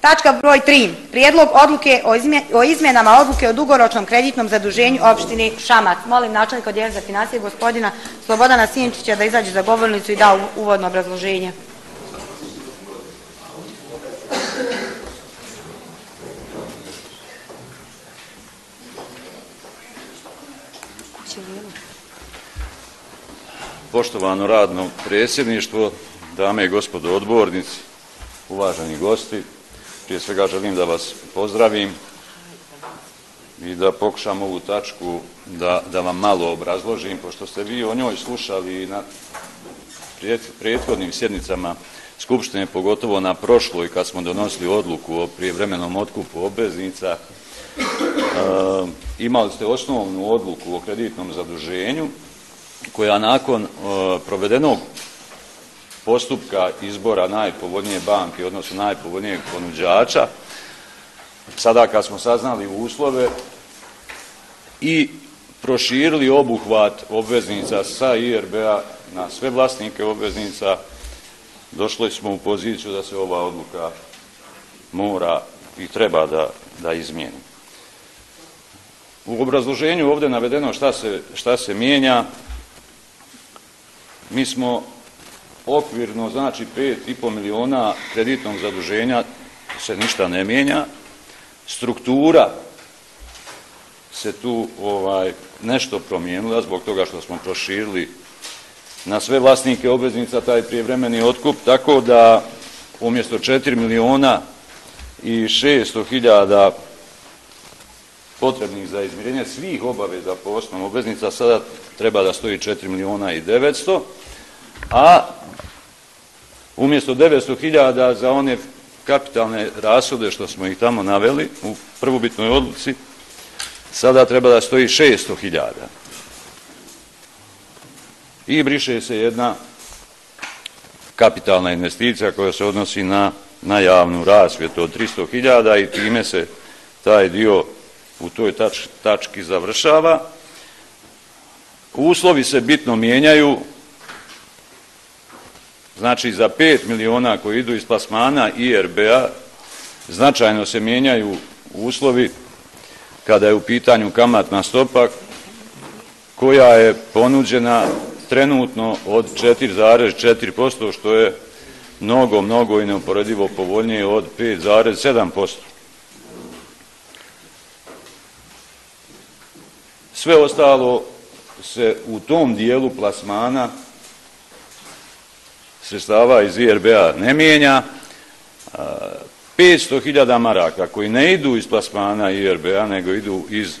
Tačka broj 3. Prijedlog odluke o izmjenama odluke o dugoročnom kreditnom zaduženju opštini Šamac. Molim načelnika odjela za financije gospodina Slobodana Sinčića da izađe za govornicu i da uvodno obrazloženje. Poštovano radno predsjedništvo, dame i gospodo odbornici, uvaženi gosti, prije svega želim da vas pozdravim i da pokušam ovu tačku da, da vam malo obrazložim, pošto ste vi o njoj slušali na prethodnim sjednicama Skupštine, pogotovo na prošloj kad smo donosili odluku o prijevremenom otkupu obveznica, e, imali ste osnovnu odluku o kreditnom zaduženju, koja nakon e, provedenog postupka izbora najpovoljnije banke, odnosno najpovoljnijeg ponuđača, sada kad smo saznali uslove i proširili obuhvat obveznica sa IRB-a na sve vlasnike obveznica, došli smo u poziciju da se ova odluka mora i treba da, da izmijeni. U obrazloženju ovdje navedeno šta se, šta se mijenja, mi smo okvirno, znači 5,5 miliona kreditnog zaduženja se ništa ne mijenja. Struktura se tu ovaj nešto promijenila zbog toga što smo proširili na sve vlasnike obveznica taj prijevremeni otkup, tako da umjesto 4 miliona i 600 hiljada potrebnih za izmirenje svih obaveza po osnovu obveznica, sada treba da stoji 4 miliona i 900, a umjesto 900.000 za one kapitalne rasode što smo ih tamo naveli u prvobitnoj odluci, sada treba da stoji 600.000. I briše se jedna kapitalna investicija koja se odnosi na, na javnu rasvjetu od 300.000 i time se taj dio u toj tač, tački završava. Uslovi se bitno mijenjaju, Znači, za 5 miliona koji idu iz plasmana IRB-a, značajno se mijenjaju uslovi kada je u pitanju kamatna stopa koja je ponuđena trenutno od 4,4%, što je mnogo, mnogo i neuporedivo povoljnije od 5,7%. Sve ostalo se u tom dijelu plasmana sredstava iz IRB-a ne mijenja. 500.000 maraka koji ne idu iz plasmana IRB-a, nego idu iz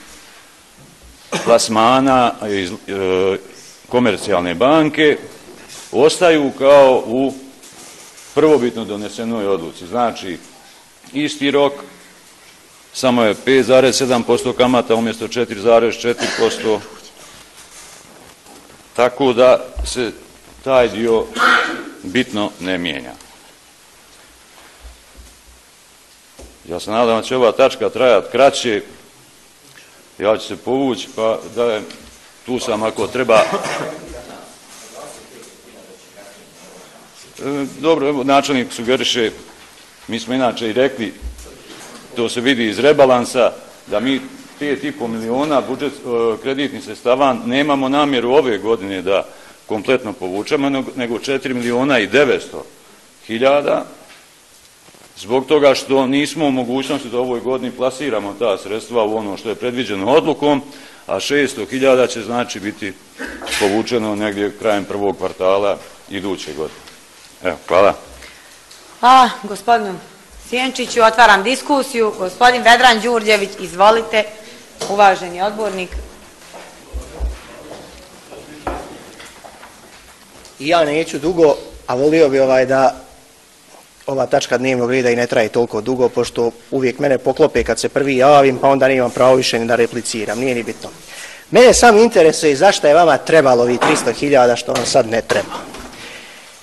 plasmana iz e, komercijalne banke, ostaju kao u prvobitno donesenoj odluci. Znači, isti rok, samo je 5,7% kamata umjesto 4,4%, tako da se taj dio bitno ne mijenja. Ja se nadam da će ova tačka trajati kraće. Ja ću se povući, pa da je, tu sam ako treba... E, dobro, evo, načelnik sugeriše, mi smo inače i rekli, to se vidi iz rebalansa, da mi 5,5 miliona budžet, e, kreditni sestava nemamo namjeru ove godine da kompletno povučemo, nego 4 miliona i 900 hiljada, zbog toga što nismo u mogućnosti da ovoj godini plasiramo ta sredstva u ono što je predviđeno odlukom, a 600 hiljada će znači biti povučeno negdje krajem prvog kvartala iduće godine. Evo, hvala. Hvala, gospodinu Sjenčiću. Otvaram diskusiju. Gospodin Vedran Đurđević, izvolite, uvaženi odbornik. I ja neću dugo, a volio bi ovaj da ova tačka dnevnog reda i ne traje toliko dugo, pošto uvijek mene poklope kad se prvi javim, pa onda nemam pravo više ni da repliciram, nije ni bitno. Mene sam interesuje zašto je vama trebalo vi 300.000 što vam sad ne treba.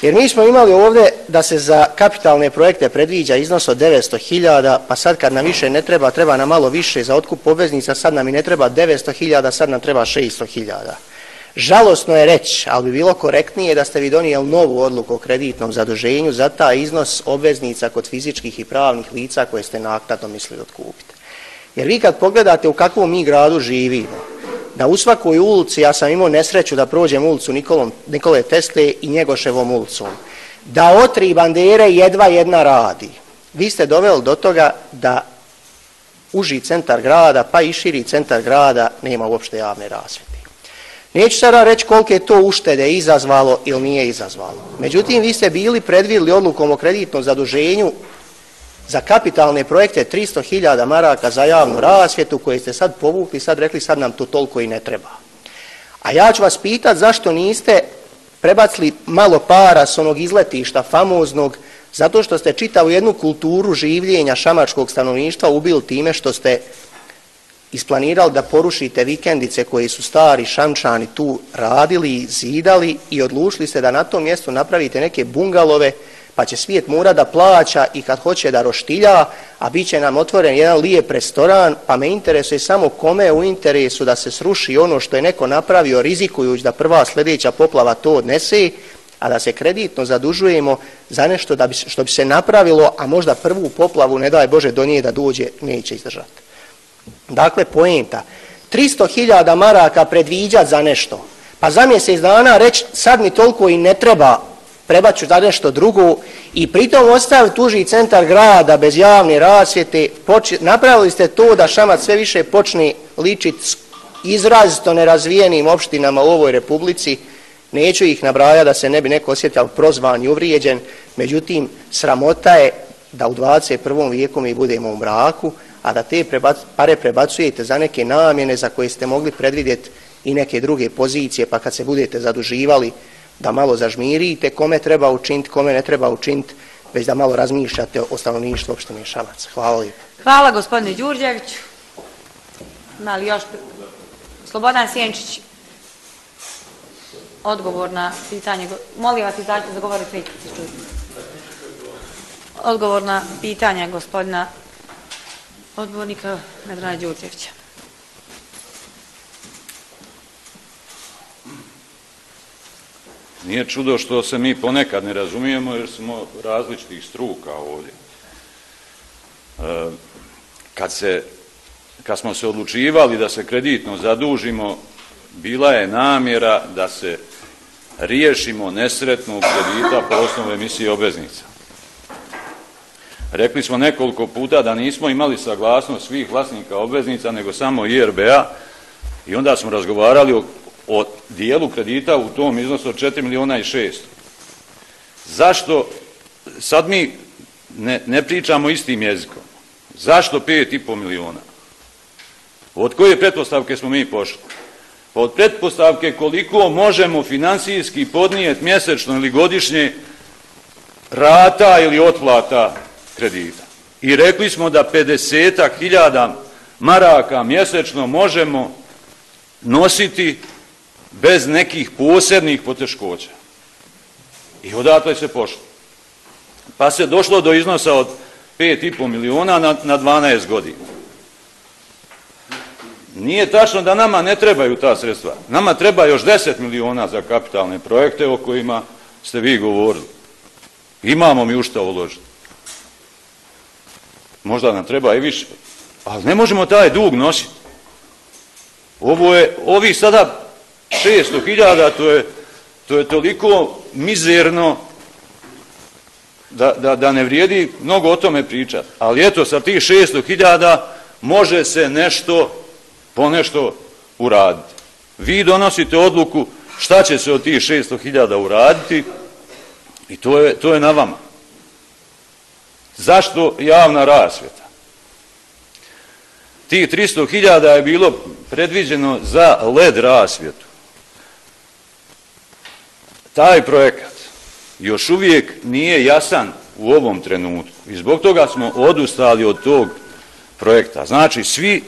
Jer mi smo imali ovdje da se za kapitalne projekte predviđa iznos od 900.000, pa sad kad nam više ne treba, treba nam malo više za otkup obveznica, sad nam i ne treba 900.000, sad nam treba 600.000. Žalosno je reći, ali bi bilo korektnije da ste vi donijeli novu odluku o kreditnom zaduženju za ta iznos obveznica kod fizičkih i pravnih lica koje ste naknadno mislili otkupiti. Jer vi kad pogledate u kakvom mi gradu živimo, da u svakoj ulici, ja sam imao nesreću da prođem ulicu Nikolom, Nikole Tesle i Njegoševom ulicom, da otri tri bandere jedva jedna radi. Vi ste doveli do toga da uži centar grada, pa i širi centar grada, nema uopšte javne rasvete. Neću sada reći kolike je to uštede izazvalo ili nije izazvalo. Međutim, vi ste bili predvidili odlukom o kreditnom zaduženju za kapitalne projekte 300.000 maraka za javnu rasvjetu koje ste sad povukli, sad rekli sad nam to toliko i ne treba. A ja ću vas pitat zašto niste prebacili malo para s onog izletišta famoznog zato što ste čitali jednu kulturu življenja šamačkog stanovništva ubili time što ste isplanirali da porušite vikendice koje su stari šamčani tu radili, zidali i odlučili ste da na tom mjestu napravite neke bungalove pa će svijet mora da plaća i kad hoće da roštilja, a bit će nam otvoren jedan lijep restoran, pa me interesuje samo kome je u interesu da se sruši ono što je neko napravio rizikujući da prva sljedeća poplava to odnese, a da se kreditno zadužujemo za nešto da bi, što bi se napravilo, a možda prvu poplavu, ne daj Bože, do nje da dođe, neće izdržati. Dakle, poenta, 300.000 maraka predviđat za nešto, pa za mjesec dana reći sad mi toliko i ne treba prebaću za nešto drugo. I pritom ostavi tuži centar grada bez javne rasvjete, poči, napravili ste to da šamac sve više počne ličiti izrazito nerazvijenim opštinama u ovoj republici, neću ih nabraja da se ne bi neko osjetio prozvan i uvrijeđen, međutim sramota je da u 21. vijeku mi budemo u mraku, a da te prebac, pare prebacujete za neke namjene za koje ste mogli predvidjeti i neke druge pozicije, pa kad se budete zaduživali, da malo zažmirite kome treba učiniti, kome ne treba učiniti, već da malo razmišljate o stanovništvu opštine Šamac. Hvala lijepo. Hvala gospodine Đurđević. Ima li još? Slobodan Sjenčić. Odgovor na pitanje. Molim vas izdajte za govorit Odgovor na pitanje gospodina odbornika Medrana Đurđevića. Nije čudo što se mi ponekad ne razumijemo jer smo različitih struka ovdje. E, kad, se, kad smo se odlučivali da se kreditno zadužimo, bila je namjera da se riješimo nesretnog kredita po osnovu emisije obveznica. Rekli smo nekoliko puta da nismo imali saglasnost svih vlasnika obveznica, nego samo IRBA i onda smo razgovarali o o dijelu kredita u tom iznosu od 4 miliona i 6. Zašto sad mi ne, ne pričamo istim jezikom? Zašto 5,5 miliona? Od koje pretpostavke smo mi pošli? Pa od pretpostavke koliko možemo finansijski podnijeti mjesečno ili godišnje rata ili otplata kredita. I rekli smo da 50.000 maraka mjesečno možemo nositi bez nekih posebnih poteškoća. I odatle se pošlo. Pa se došlo do iznosa od 5,5 miliona na, na 12 godina. Nije tačno da nama ne trebaju ta sredstva. Nama treba još 10 miliona za kapitalne projekte o kojima ste vi govorili. Imamo mi u što uložiti. Možda nam treba i više. Ali ne možemo taj dug nositi. Ovo je, ovi sada 600.000, to je, to je toliko mizerno da, da, da ne vrijedi mnogo o tome pričati. Ali eto, sa tih 600.000 može se nešto, ponešto uraditi. Vi donosite odluku šta će se od tih 600.000 uraditi i to je, to je na vama. Zašto javna rasvjeta? Tih 300.000 je bilo predviđeno za led rasvjetu taj projekat još uvijek nije jasan u ovom trenutku i zbog toga smo odustali od tog projekta. Znači, svi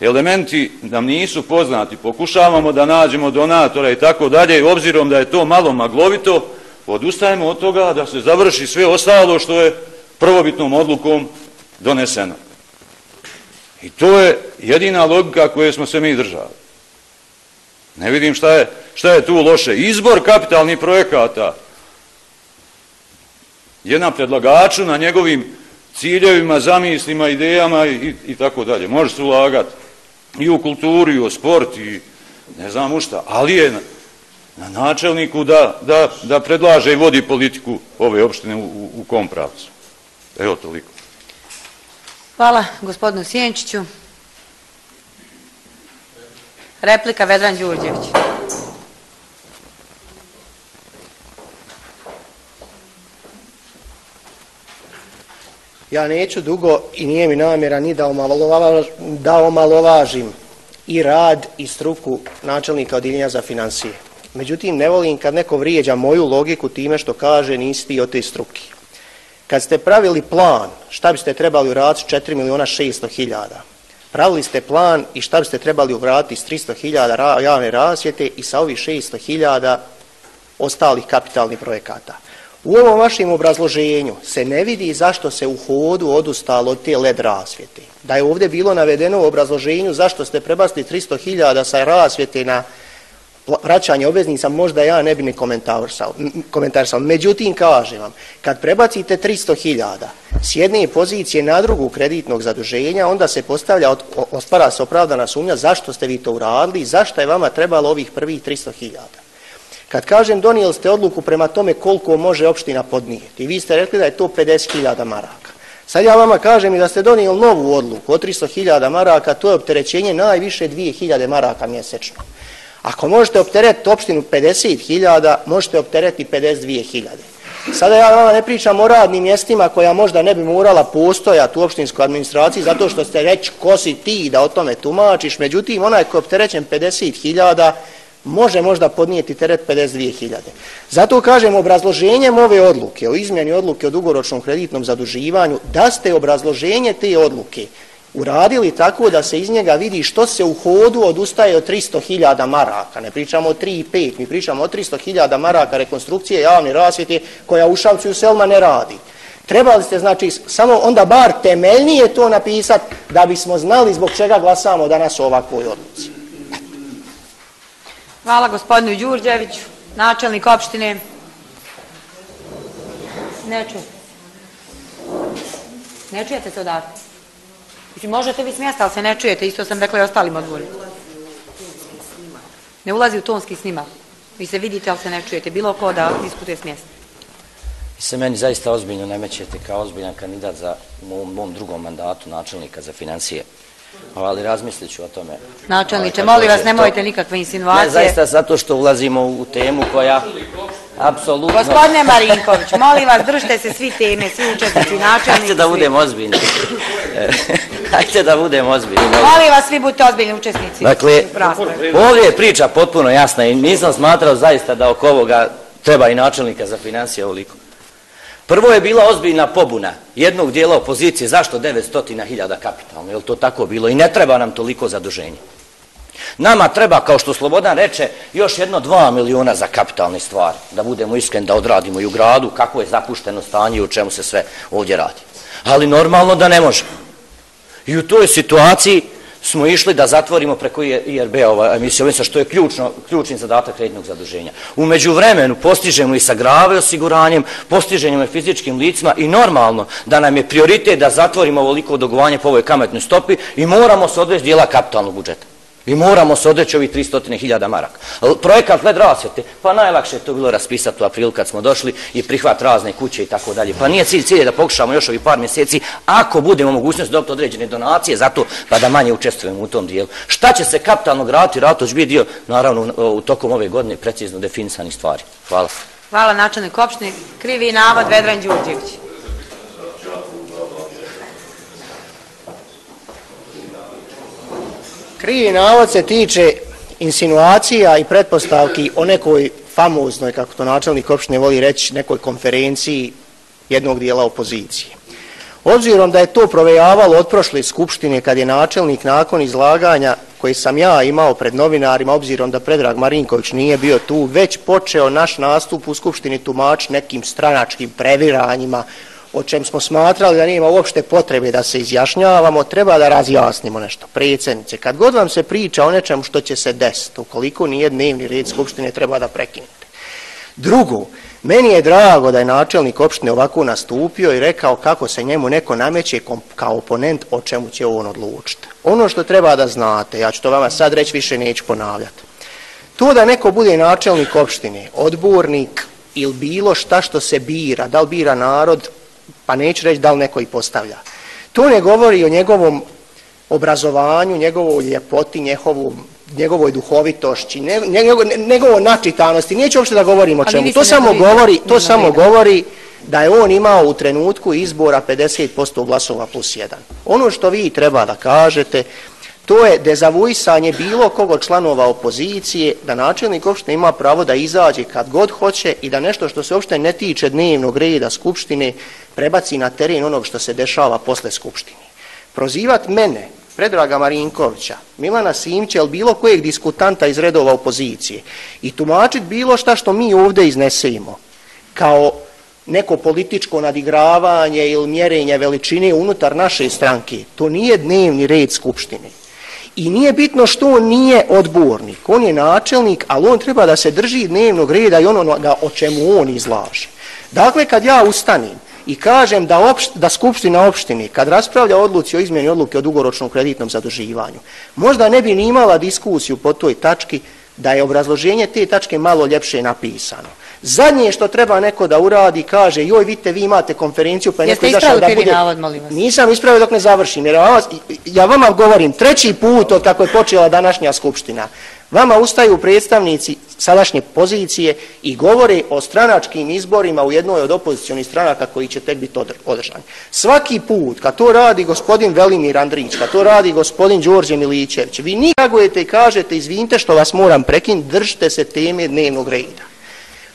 elementi nam nisu poznati, pokušavamo da nađemo donatora i tako dalje obzirom da je to malo maglovito, odustajemo od toga da se završi sve ostalo što je prvobitnom odlukom doneseno. I to je jedina logika koje smo se mi držali. Ne vidim šta je, šta je tu loše. Izbor kapitalnih projekata. je na predlagaču na njegovim ciljevima, zamislima, idejama i, i tako dalje. Može se ulagati i u kulturu, i u sport, i ne znam u šta, ali je na, na načelniku da, da, da predlaže i vodi politiku ove opštine u, u, u kom pravcu. Evo toliko. Hvala gospodinu Sjenčiću. Replika Vedran Đurđević. Ja neću dugo i nije mi namjera ni da, omalovaž, da omalovažim i rad i struku načelnika odiljenja za financije. Međutim, ne volim kad neko vrijeđa moju logiku time što kaže nisi ti od te struke. Kad ste pravili plan, šta biste trebali uraditi 4 miliona 600 hiljada? Pravili ste plan i šta biste trebali uvratiti s 300 hiljada javne rasvjete i sa ovih 600 hiljada ostalih kapitalnih projekata. U ovom vašem obrazloženju se ne vidi zašto se u hodu odustalo od te led rasvjete. Da je ovdje bilo navedeno u obrazloženju zašto ste prebasli 300.000 sa rasvjete na vraćanje obveznica, možda ja ne bi ni komentarsao. Međutim, kažem vam, kad prebacite 300.000 s jedne pozicije na drugu kreditnog zaduženja, onda se postavlja, ostvara se opravdana sumnja zašto ste vi to uradili i zašto je vama trebalo ovih prvih 300.000. Kad kažem donijeli ste odluku prema tome koliko može opština podnijeti, i vi ste rekli da je to 50.000 maraka. Sad ja vama kažem i da ste donijeli novu odluku od 300.000 maraka, to je opterećenje najviše 2.000 maraka mjesečno. Ako možete opteretiti opštinu 50.000, možete opteretiti 52.000. Sada ja vama ne pričam o radnim mjestima koja možda ne bi morala postojati u opštinskoj administraciji zato što ste reći ko si ti da o tome tumačiš. Međutim, onaj ko je opterećen 50.000, može možda podnijeti teret 52.000. Zato kažem obrazloženjem ove odluke, o izmjeni odluke o dugoročnom kreditnom zaduživanju, da ste obrazloženje te odluke uradili tako da se iz njega vidi što se u hodu odustaje od 300.000 maraka. Ne pričamo o 3 i 5, mi pričamo o 300.000 maraka rekonstrukcije javne rasvjete koja u Šavcu u Selma ne radi. Trebali ste, znači, samo onda bar temeljnije to napisati da bismo znali zbog čega glasamo danas o ovakvoj odluci. Hvala gospodinu Đurđeviću, načelnik opštine. Neću. Ne čujete se odavde? Mislim, možete vi smjesta, ali se ne čujete, isto sam rekla i ostalim odgovorim. Ne ulazi u tonski snimak. Vi se vidite, ali se ne čujete. Bilo ko da diskutuje s mjesta. Vi se meni zaista ozbiljno nemećete kao ozbiljan kandidat za mom, mom drugom mandatu načelnika za financije ali razmislit ću o tome. Načelniče, ovaj, molim vas, nemojte nikakve insinuacije. Ne, zaista zato što ulazimo u temu koja apsolutno... Gospodine Marinković, molim vas, držite se svi teme, svi učestnici, načelnici. Hajde da budem ozbiljni. Hajde da budem ozbiljni. Molim vas, svi budite ozbiljni učestnici. Dakle, ovdje je priča potpuno jasna i nisam smatrao zaista da oko ovoga treba i načelnika za financije ovoliko. Prvo je bila ozbiljna pobuna jednog dijela opozicije, zašto 900.000 kapitalno, je to tako bilo i ne treba nam toliko zaduženje. Nama treba, kao što Slobodan reče, još jedno 2 miliona za kapitalne stvari, da budemo iskreni, da odradimo i u gradu, kako je zapušteno stanje i u čemu se sve ovdje radi. Ali normalno da ne možemo. I u toj situaciji smo išli da zatvorimo preko IRB ova emisija, ovim što je ključno, ključni zadatak kreditnog zaduženja. Umeđu vremenu postižemo i sa grave osiguranjem, postižemo i fizičkim licima i normalno da nam je prioritet da zatvorimo ovoliko dogovanje po ovoj kametnoj stopi i moramo se odvesti dijela kapitalnog budžeta. I moramo se odreći ovih 300.000 maraka. Projekat led rasvete, pa najlakše je to bilo raspisati u aprilu kad smo došli i prihvat razne kuće i tako dalje. Pa nije cilj, cilj da pokušamo još ovih par mjeseci, ako budemo mogućnost dobiti određene donacije, zato pa da manje učestvujemo u tom dijelu. Šta će se kapitalno graditi, rad to će biti dio, naravno, u tokom ove godine precizno definisanih stvari. Hvala. Hvala načelnik opštine. Krivi navod Vedran Đurđević. Krivi navod se tiče insinuacija i pretpostavki o nekoj famoznoj, kako to načelnik opštine voli reći, nekoj konferenciji jednog dijela opozicije. Obzirom da je to provejavalo od prošle skupštine kad je načelnik nakon izlaganja koje sam ja imao pred novinarima, obzirom da Predrag Marinković nije bio tu, već počeo naš nastup u skupštini tumač nekim stranačkim previranjima, o čem smo smatrali da nema uopšte potrebe da se izjašnjavamo, treba da razjasnimo nešto. Predsjednice, kad god vam se priča o nečemu što će se desiti, ukoliko nije dnevni red Skupštine, treba da prekinete. Drugo, meni je drago da je načelnik opštine ovako nastupio i rekao kako se njemu neko nameće kao oponent o čemu će on odlučiti. Ono što treba da znate, ja ću to vama sad reći, više neću ponavljati. To da neko bude načelnik opštine, odbornik ili bilo šta što se bira, da li bira narod, pa neću reći da li neko i postavlja. To ne govori o njegovom obrazovanju, njegovoj ljepoti, njegovom, njegovoj duhovitošći, njegovoj načitanosti, neću uopšte da govorim o čemu. To samo govori, to samo govori da je on imao u trenutku izbora 50% glasova plus 1. Ono što vi treba da kažete, to je dezavuisanje bilo kogo članova opozicije, da načelnik opštine ima pravo da izađe kad god hoće i da nešto što se uopšte ne tiče dnevnog reda Skupštine prebaci na teren onog što se dešava posle Skupštine. Prozivat mene, Predraga Marinkovića, Milana Simća ili bilo kojeg diskutanta iz redova opozicije i tumačit bilo šta što mi ovde iznesemo kao neko političko nadigravanje ili mjerenje veličine unutar naše stranke, to nije dnevni red Skupštine. I nije bitno što on nije odbornik, on je načelnik, ali on treba da se drži dnevnog reda i onoga o čemu on izlaže. Dakle, kad ja ustanim i kažem da, opšt, da Skupština opštini, kad raspravlja odluci o izmjeni odluke o dugoročnom kreditnom zaduživanju, možda ne bi ni imala diskusiju po toj tački da je obrazloženje te tačke malo ljepše napisano. Zadnje što treba neko da uradi, kaže, joj, vidite, vi imate konferenciju, pa je neko izašao da bude... Navod, molim vas. Nisam ispravio dok ne završim, jer ja, ja vama govorim treći put od kako je počela današnja skupština. Vama ustaju predstavnici sadašnje pozicije i govore o stranačkim izborima u jednoj od opozicijonih stranaka koji će tek biti održani. Svaki put, kad to radi gospodin Velimir Andrić, kad to radi gospodin Đorđe Milićević, vi nikagujete i kažete, izvinite što vas moram prekin, držite se teme dnevnog reda.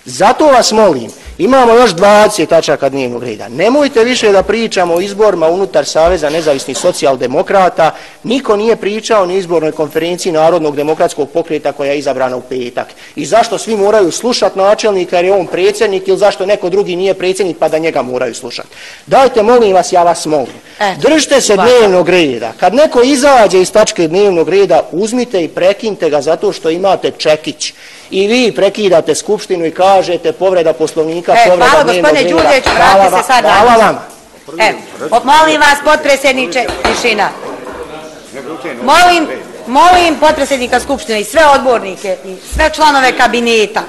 Zato vas molim, imamo još 20 tačaka dnevnog reda. Nemojte više da pričamo o izborima unutar Saveza nezavisnih socijaldemokrata. Niko nije pričao ni izbornoj konferenciji Narodnog demokratskog pokreta koja je izabrana u petak. I zašto svi moraju slušati načelnika jer je on predsjednik ili zašto neko drugi nije predsjednik pa da njega moraju slušati. Dajte, molim vas, ja vas molim. E, Držite se dnevnog reda. Kad neko izađe iz tačke dnevnog reda, uzmite i prekinte ga zato što imate čekić i vi prekidate skupštinu i kažete povreda poslovnika, e, povreda hvala, gospodine Đurđević, vrati se sad. Hvala vam. E, molim vas, potpredsjedniče, tišina. Molim, molim potpredsjednika skupštine i sve odbornike i sve članove kabineta.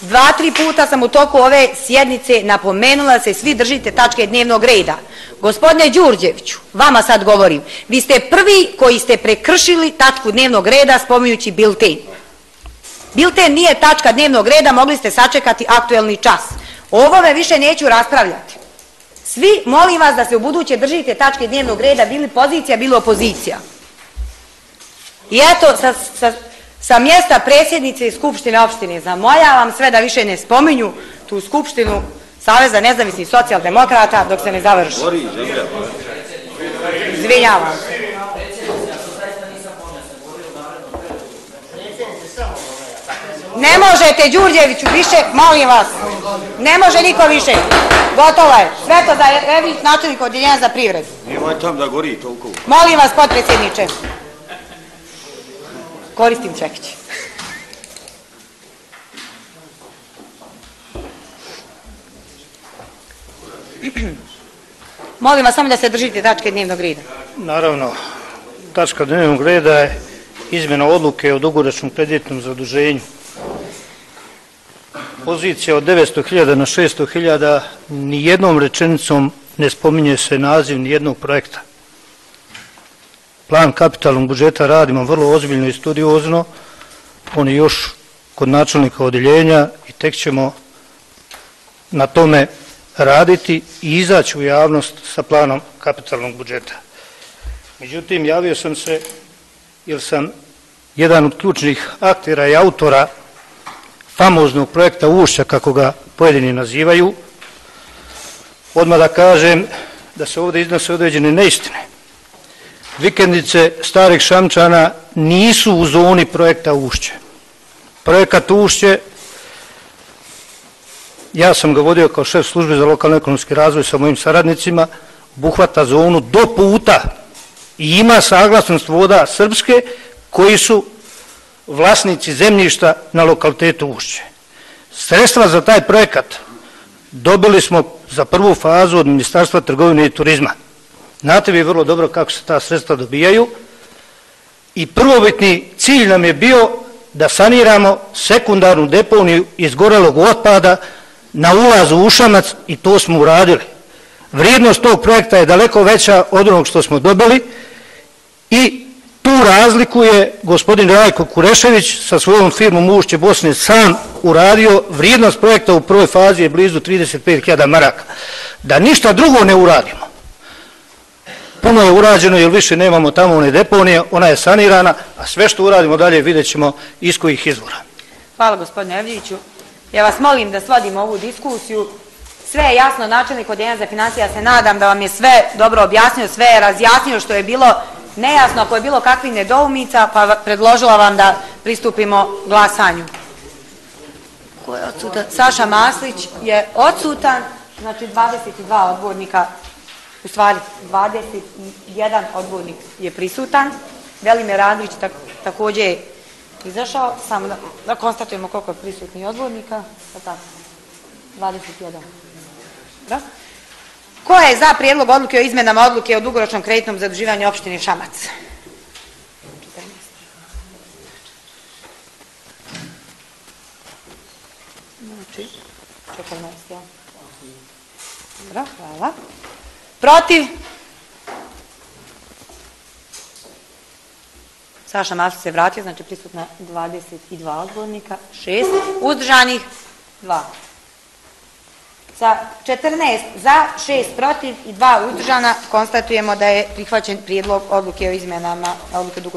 Dva, tri puta sam u toku ove sjednice napomenula da se svi držite tačke dnevnog reda. Gospodine Đurđeviću, vama sad govorim, vi ste prvi koji ste prekršili tačku dnevnog reda spominjući bilten. Bilten nije tačka dnevnog reda, mogli ste sačekati aktuelni čas. Ovome više neću raspravljati. Svi molim vas da se u buduće držite tačke dnevnog reda, bili pozicija, bili opozicija. I eto, sa, sa, sa mjesta predsjednice i skupštine opštine, zamoljavam sve da više ne spominju tu skupštinu Saveza nezavisnih socijaldemokrata dok se ne završi. Izvinjavam se. Ne možete, Đurđeviću, više, molim vas. Ne može niko više. Gotovo je. Sve to za Rević, načelnik odjeljenja za privred. Ovaj tam da gori toliko. Molim vas, potpredsjedniče. Koristim čekić. Molim vas samo da se držite tačke dnevnog reda. Naravno, tačka dnevnog reda je izmjena odluke o dugoročnom kreditnom zaduženju pozicija od 900.000 na 600.000 ni jednom rečenicom ne spominje se naziv ni jednog projekta. Plan kapitalnog budžeta radimo vrlo ozbiljno i studiozno, on je još kod načelnika odjeljenja i tek ćemo na tome raditi i izaći u javnost sa planom kapitalnog budžeta. Međutim, javio sam se jer sam jedan od ključnih aktera i autora famoznog projekta Ušća, kako ga pojedini nazivaju, odmah da kažem da se ovdje iznose određene neistine. Vikendice starih Šamčana nisu u zoni projekta Ušće. Projekat Ušće ja sam ga vodio kao šef službe za lokalno ekonomski razvoj sa mojim saradnicima, buhvata zonu do puta i ima saglasnost voda Srpske koji su vlasnici zemljišta na lokalitetu Ušće. Sredstva za taj projekat dobili smo za prvu fazu od Ministarstva trgovine i turizma. Znate vi vrlo dobro kako se ta sredstva dobijaju i prvobitni cilj nam je bio da saniramo sekundarnu deponiju izgorelog otpada na ulazu u Šamac i to smo uradili. Vrijednost tog projekta je daleko veća od onog što smo dobili i tu razliku je gospodin Rajko Kurešević sa svojom firmom Ušće Bosne sam uradio. Vrijednost projekta u prvoj fazi je blizu 35.000 maraka. Da ništa drugo ne uradimo. Puno je urađeno jer više nemamo tamo one deponije, ona je sanirana, a sve što uradimo dalje vidjet ćemo iz kojih izvora. Hvala gospodine Evljiću. Ja vas molim da svodimo ovu diskusiju. Sve je jasno, načelnik odjelja za financija, ja se nadam da vam je sve dobro objasnio, sve je razjasnio što je bilo nejasno, ako je bilo kakvih nedoumica, pa predložila vam da pristupimo glasanju. Ko je odsutan? Saša Maslić je odsutan, znači 22 odbornika, u stvari 21 odbornik je prisutan. Velimir Andrić tak, također je izašao, samo da, da konstatujemo koliko je prisutnih odbornika. Pa tako, 21. Da? Ko je za prijedlog odluke o izmenama odluke o dugoročnom kreditnom zaduživanju opštine Šamac? Znači, 14. Dobro, hvala. Protiv? Saša Masu se vratio, znači prisutna 22 odbornika, 6, uzdržanih 2. Sa 14 za, 6 protiv i 2 uzdržana konstatujemo da je prihvaćen prijedlog odluke o izmenama odluke dugo